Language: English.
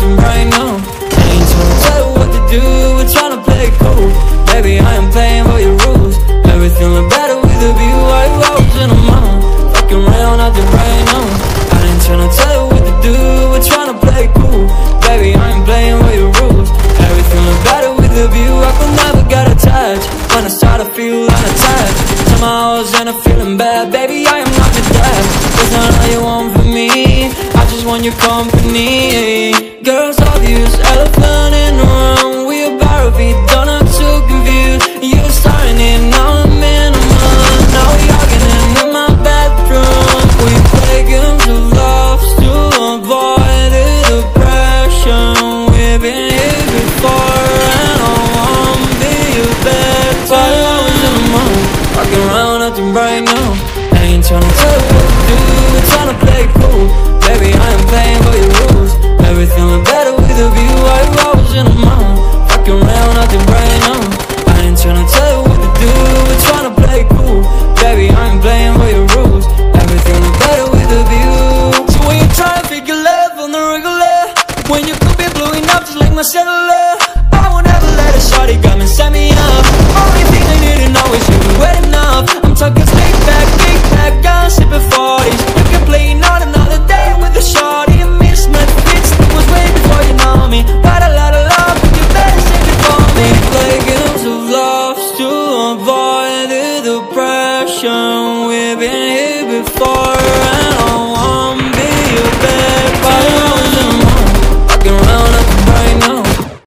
nothing right now. Ain't tryna tell you what to do We're tryna play it cool. Baby, I am playing by your rules. Everything look better with a view White walls in the mouth Fucking around, nothing right now. I ain't tryna tell you what to do We're tryna play it cool. Baby, I am playing by your rules. Everything look better with a view I could never get attached When I start to feel unattached. Somehow I was in a feeling bad. Baby, I am not your Want your company Girls obvious, elephant in the room. We about to be done, I'm too confused You're starting it, now I'm in a mood Now we arguing in my bedroom. We play games of love to avoid the depression. We've been here before and I won't be bed While I was in the mood, walking around acting right now. I ain't tryna tell you what to do, we're tryna play cool. Baby, I We've been here before. And